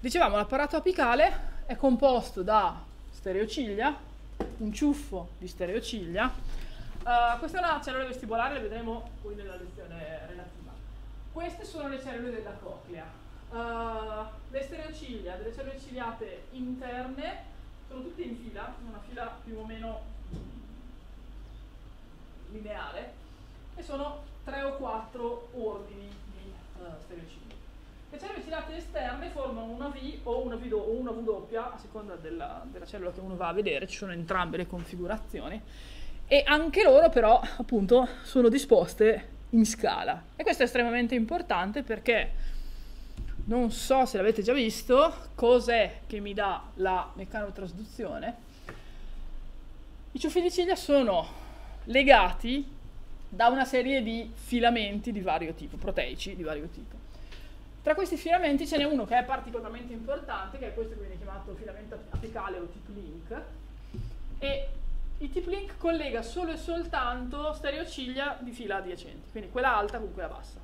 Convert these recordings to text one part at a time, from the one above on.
Dicevamo, l'apparato apicale è composto da stereociglia, un ciuffo di stereociglia. Uh, questa è una cellula vestibolare, la vedremo poi nella lezione relativa. Queste sono le cellule della coclea. Uh, le stereociglia delle cellule ciliate interne sono tutte in fila, una fila più o meno lineare, e sono tre o quattro ordini di uh, stereociglia. Le cellule filate esterne formano una V o una V, o una v a seconda della, della cellula che uno va a vedere, ci sono entrambe le configurazioni, e anche loro però appunto sono disposte in scala. E questo è estremamente importante perché non so se l'avete già visto, cos'è che mi dà la meccanotrasduzione. I ciuffi di ciglia sono legati da una serie di filamenti di vario tipo, proteici di vario tipo. Tra questi filamenti ce n'è uno che è particolarmente importante, che è questo che viene chiamato filamento apicale o tip link, e il tip link collega solo e soltanto stereociglia di fila adiacenti, quindi quella alta con quella bassa.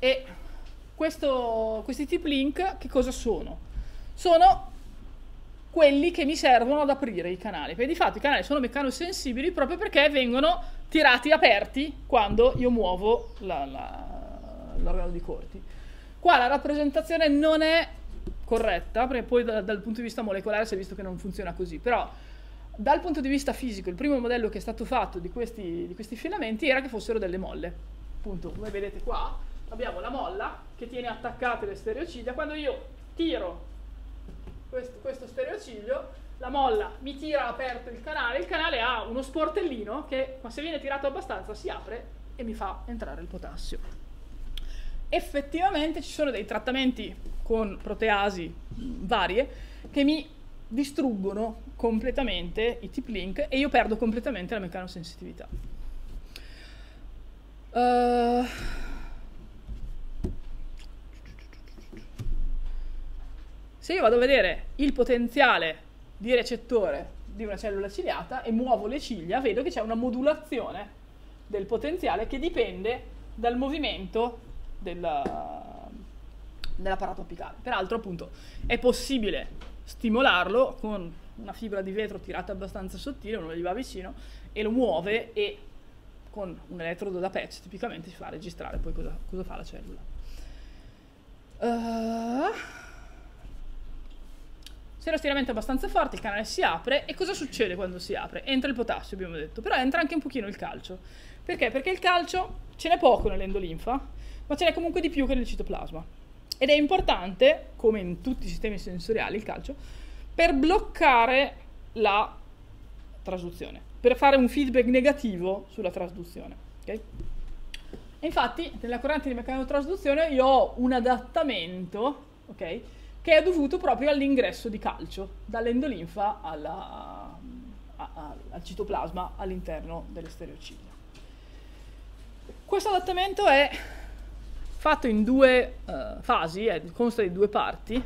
E questo, questi tip link che cosa sono? Sono quelli che mi servono ad aprire i canali, perché di fatto i canali sono meccanosensibili proprio perché vengono tirati aperti quando io muovo la, la l'organo di Corti. Qua la rappresentazione non è corretta, perché poi da, dal punto di vista molecolare si è visto che non funziona così, però dal punto di vista fisico il primo modello che è stato fatto di questi, di questi filamenti era che fossero delle molle. Appunto, come vedete qua, abbiamo la molla che tiene attaccate le stereociglia. Quando io tiro questo, questo stereociglio, la molla mi tira aperto il canale, il canale ha uno sportellino che se viene tirato abbastanza si apre e mi fa entrare il potassio effettivamente ci sono dei trattamenti con proteasi varie che mi distruggono completamente i tip link e io perdo completamente la meccanosensitività. Uh, se io vado a vedere il potenziale di recettore di una cellula ciliata e muovo le ciglia, vedo che c'è una modulazione del potenziale che dipende dal movimento della, dell'apparato apicale. Peraltro, appunto, è possibile stimolarlo con una fibra di vetro tirata abbastanza sottile, uno gli va vicino e lo muove e con un elettrodo da patch tipicamente si fa registrare poi cosa, cosa fa la cellula. Uh, se lo stiramento è abbastanza forte il canale si apre e cosa succede quando si apre? Entra il potassio abbiamo detto, però entra anche un pochino il calcio. Perché? Perché il calcio ce n'è poco nell'endolinfa ma ce n'è comunque di più che nel citoplasma. Ed è importante, come in tutti i sistemi sensoriali, il calcio, per bloccare la trasduzione, per fare un feedback negativo sulla trasduzione. Okay? infatti, nella corrente di meccanotrasduzione io ho un adattamento, okay, che è dovuto proprio all'ingresso di calcio dall'endolinfa alla, a, a, al citoplasma all'interno delle stereociglia. Questo adattamento è fatto in due uh, fasi, eh, consta di due parti,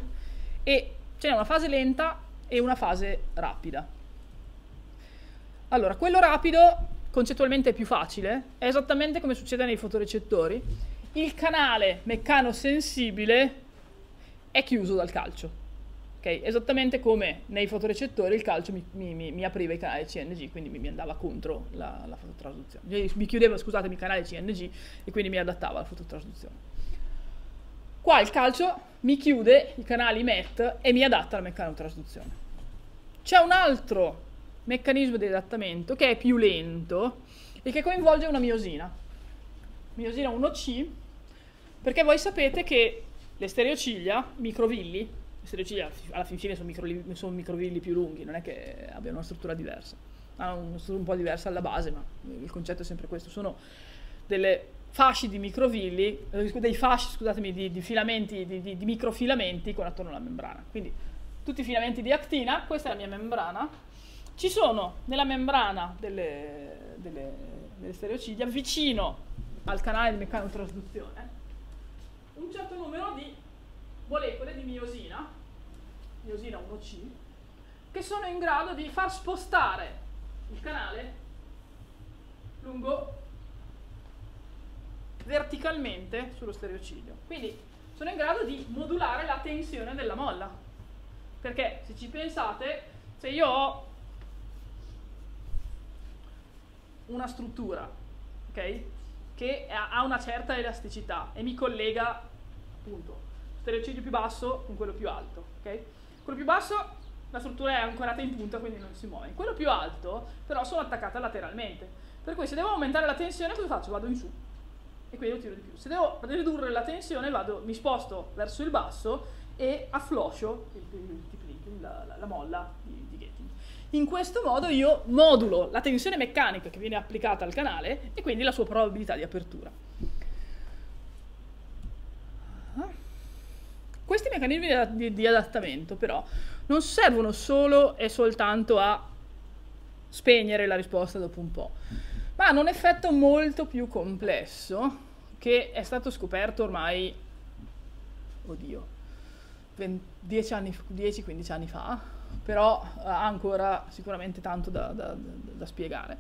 e c'è una fase lenta e una fase rapida. Allora, quello rapido concettualmente è più facile, è esattamente come succede nei fotorecettori. Il canale meccanosensibile è chiuso dal calcio. Okay? Esattamente come nei fotorecettori il calcio mi, mi, mi apriva i canali CNG, quindi mi, mi andava contro la, la fototrasduzione. Mi chiudeva, scusatemi, i canali CNG e quindi mi adattava alla fototrasduzione. Qua il calcio mi chiude i canali MET e mi adatta alla meccanotrasduzione. C'è un altro meccanismo di adattamento che è più lento e che coinvolge una miosina. Miosina 1C, perché voi sapete che le stereociglia, microvilli, le stereociglia alla fin fine sono, micro, sono microvilli più lunghi, non è che abbiano una struttura diversa. Hanno una struttura un po' diversa alla base, ma il concetto è sempre questo. Sono delle fasci di microvilli, eh, dei fasci, scusatemi, di, di filamenti, di, di, di, microfilamenti con attorno alla membrana. Quindi tutti i filamenti di actina, questa è la mia membrana. Ci sono nella membrana delle, delle, delle stereociglia, vicino al canale di meccanotrasduzione, un certo numero di molecole di miosina, miosina 1C, che sono in grado di far spostare il canale lungo verticalmente sullo stereociglio. Quindi sono in grado di modulare la tensione della molla. Perché se ci pensate, se io ho una struttura, ok? Che ha una certa elasticità e mi collega, appunto, stereocidio più basso con quello più alto, ok? Quello più basso la struttura è ancorata in punta quindi non si muove. Quello più alto però sono attaccata lateralmente. Per cui se devo aumentare la tensione cosa faccio? Vado in su e quindi lo tiro di più. Se devo ridurre la tensione vado, mi sposto verso il basso e affloscio la, la, la molla di, di gating. In questo modo io modulo la tensione meccanica che viene applicata al canale e quindi la sua probabilità di apertura. Questi meccanismi di, di, adattamento però non servono solo e soltanto a spegnere la risposta dopo un po', ma hanno un effetto molto più complesso che è stato scoperto ormai, oddio, 10-15 anni fa, però ha ancora sicuramente tanto da, da, da, spiegare,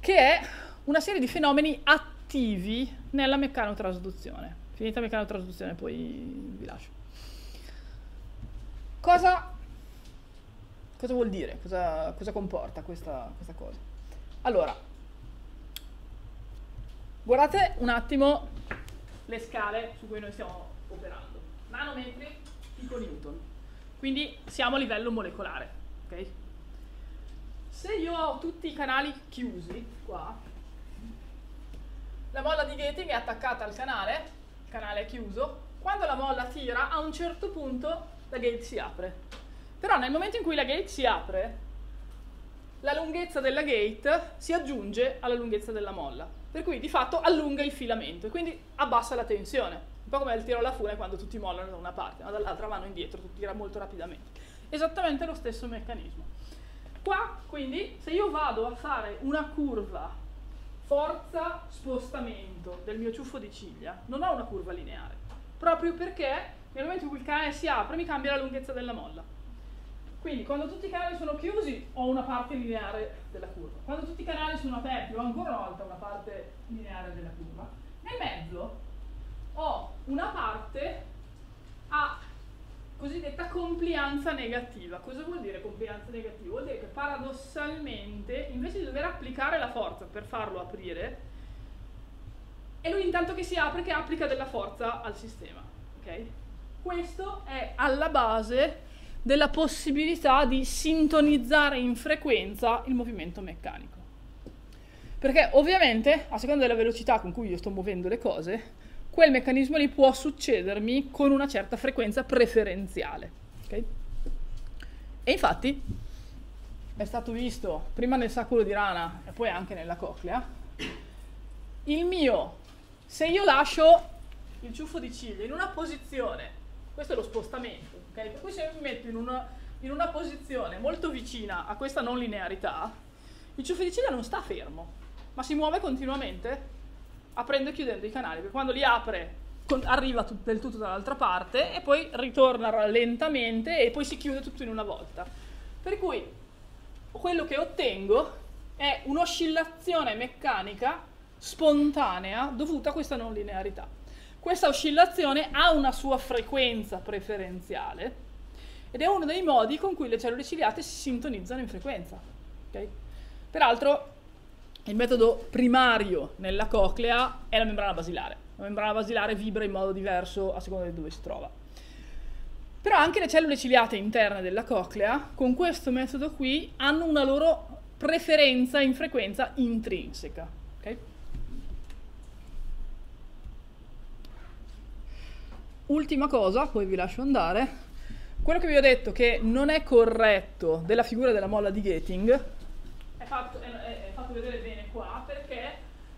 che è una serie di fenomeni attivi nella meccanotrasduzione. Finita la meccanotrasduzione poi vi lascio. Cosa, cosa vuol dire? Cosa, cosa comporta questa, questa cosa? Allora, guardate un attimo le scale su cui noi stiamo operando. Nanometri, piconewton. Quindi siamo a livello molecolare. ok? Se io ho tutti i canali chiusi, qua, la molla di gating è attaccata al canale, canale è chiuso, quando la molla tira, a un certo punto la gate si apre. Però nel momento in cui la gate si apre, la lunghezza della gate si aggiunge alla lunghezza della molla. Per cui di fatto allunga il filamento e quindi abbassa la tensione. Un po' come il tiro alla fune quando tutti mollano da una parte, ma dall'altra vanno indietro, tutto tira molto rapidamente. Esattamente lo stesso meccanismo. Qua, quindi, se io vado a fare una curva forza spostamento del mio ciuffo di ciglia, non ho una curva lineare, proprio perché nel momento in cui il canale si apre mi cambia la lunghezza della molla. Quindi quando tutti i canali sono chiusi ho una parte lineare della curva. Quando tutti i canali sono aperti ho ancora una volta una parte lineare della curva. Nel mezzo ho una parte a cosiddetta complianza negativa. Cosa vuol dire complianza negativa? Vuol dire che paradossalmente invece di dover applicare la forza per farlo aprire, è lui intanto che si apre che applica della forza al sistema. Okay? Questo è alla base della possibilità di sintonizzare in frequenza il movimento meccanico. Perché ovviamente, a seconda della velocità con cui io sto muovendo le cose, quel meccanismo lì può succedermi con una certa frequenza preferenziale. Okay? E infatti è stato visto prima nel sacco di rana e poi anche nella coclea, il mio, se io lascio il ciuffo di ciglia in una posizione questo è lo spostamento, ok? Per cui se io mi metto in una, in una posizione molto vicina a questa non linearità, il ciuffo di ciglia non sta fermo, ma si muove continuamente aprendo e chiudendo i canali, perché quando li apre arriva tut, del tutto dall'altra parte e poi ritorna lentamente e poi si chiude tutto in una volta. Per cui quello che ottengo è un'oscillazione meccanica spontanea dovuta a questa non linearità. Questa oscillazione ha una sua frequenza preferenziale ed è uno dei modi con cui le cellule ciliate si sintonizzano in frequenza. Okay? Peraltro il metodo primario nella coclea è la membrana basilare. La membrana basilare vibra in modo diverso a seconda di dove si trova. Però anche le cellule ciliate interne della coclea, con questo metodo qui, hanno una loro preferenza in frequenza intrinseca. Okay? Ultima cosa, poi vi lascio andare. Quello che vi ho detto che non è corretto della figura della molla di gating è fatto, fatto vedere bene qua perché,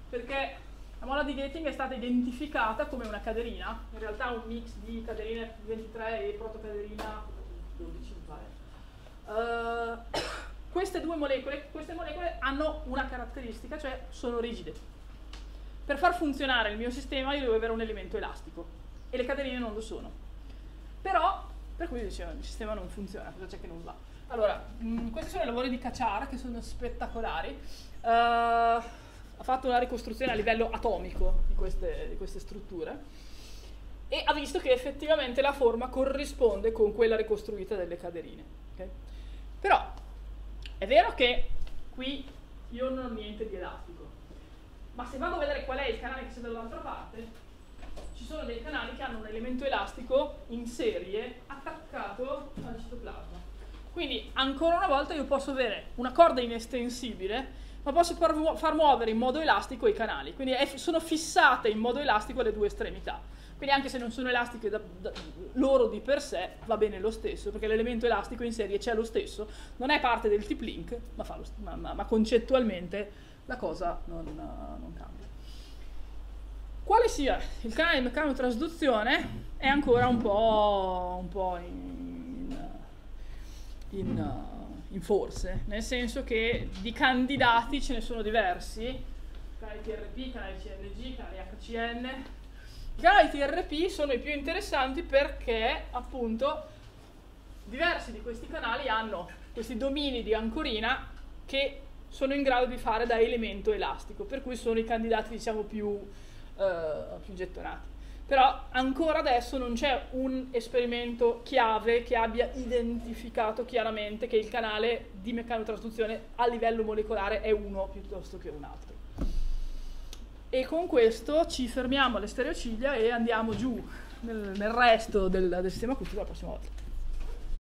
perché la molla di gating è stata identificata come una caderina, in realtà un mix di caderina 23 e protocaderina 12 mi pare. Uh, queste due molecole, queste molecole hanno una caratteristica, cioè sono rigide. Per far funzionare il mio sistema io devo avere un elemento elastico e le catenine non lo sono. Però, per cui dicevo, il sistema non funziona, cosa c'è che non va? Allora, mh, mm, questi sono i lavori di Cacciara che sono spettacolari. Uh, ha fatto una ricostruzione a livello atomico di queste, di queste strutture. e ha visto che effettivamente la forma corrisponde con quella ricostruita delle caderine. Okay? Però è vero che qui io non ho niente di elastico, ma se vado a vedere qual è il canale che c'è dall'altra parte, ci sono dei canali che hanno un elemento elastico in serie attaccato al citoplasma. Quindi ancora una volta io posso avere una corda inestensibile, ma posso far muovere in modo elastico i canali. Quindi sono fissate in modo elastico le due estremità. Quindi anche se non sono elastiche da, da, loro di per sé, va bene lo stesso, perché l'elemento elastico in serie c'è lo stesso, non è parte del tip link, ma, ma, ma, ma concettualmente la cosa non, non, cambia. Quale sia il canale di meccanotrasduzione è ancora un po', un po in, in, in, forse, nel senso che di candidati ce ne sono diversi, canali TRP, canali CNG, canali HCN, i canali TRP sono i più interessanti perché appunto diversi di questi canali hanno questi domini di ancorina che sono in grado di fare da elemento elastico, per cui sono i candidati diciamo più, eh, più gettonati. Però ancora adesso non c'è un esperimento chiave che abbia identificato chiaramente che il canale di meccanotrasduzione a livello molecolare è uno piuttosto che un altro. E con questo ci fermiamo alle stereociglia e andiamo giù nel, nel resto del, del sistema acustico la prossima volta.